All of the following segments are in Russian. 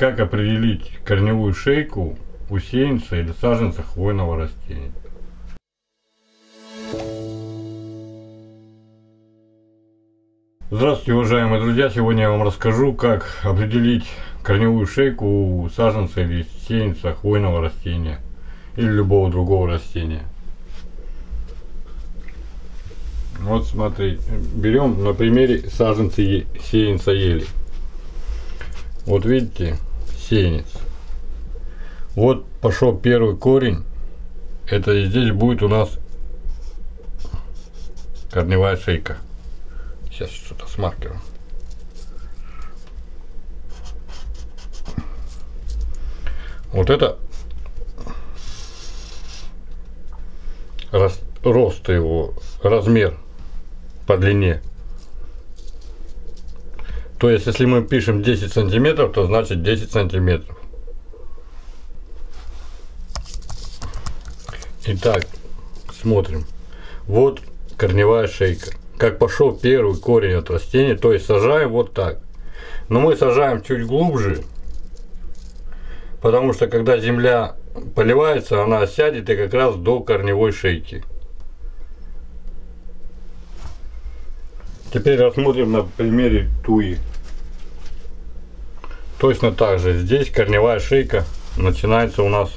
Как определить корневую шейку у сеянца или саженца хвойного растения? Здравствуйте, уважаемые друзья! Сегодня я вам расскажу, как определить корневую шейку у саженца или сеянца хвойного растения или любого другого растения. Вот смотри, берем на примере саженца сеянца ели. Вот видите, сеянец. Вот пошел первый корень. Это здесь будет у нас корневая шейка. Сейчас что-то с маркером. Вот это рост его, размер по длине. То есть, если мы пишем 10 сантиметров, то значит 10 сантиметров. Итак, смотрим. Вот корневая шейка как пошел первый корень от растения, то есть сажаем вот так. Но мы сажаем чуть глубже, потому что когда земля поливается, она сядет и как раз до корневой шейки. Теперь рассмотрим на примере туи. Точно так же. Здесь корневая шейка начинается у нас.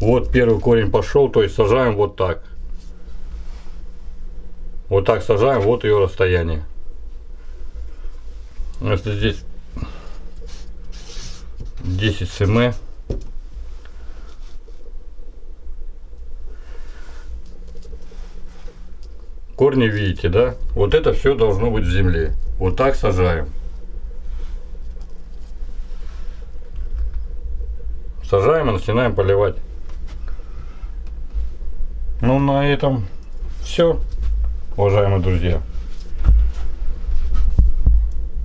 Вот первый корень пошел, то есть сажаем вот так. Вот так сажаем, вот ее расстояние. Если здесь 10 см, корни видите, да? Вот это все должно быть в земле. Вот так сажаем. Сажаем и начинаем поливать. Ну, на этом все уважаемые друзья.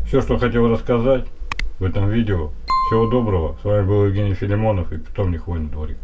Все, что хотел рассказать в этом видео. Всего доброго. С вами был Евгений Филимонов и питомник Хвойный дворик.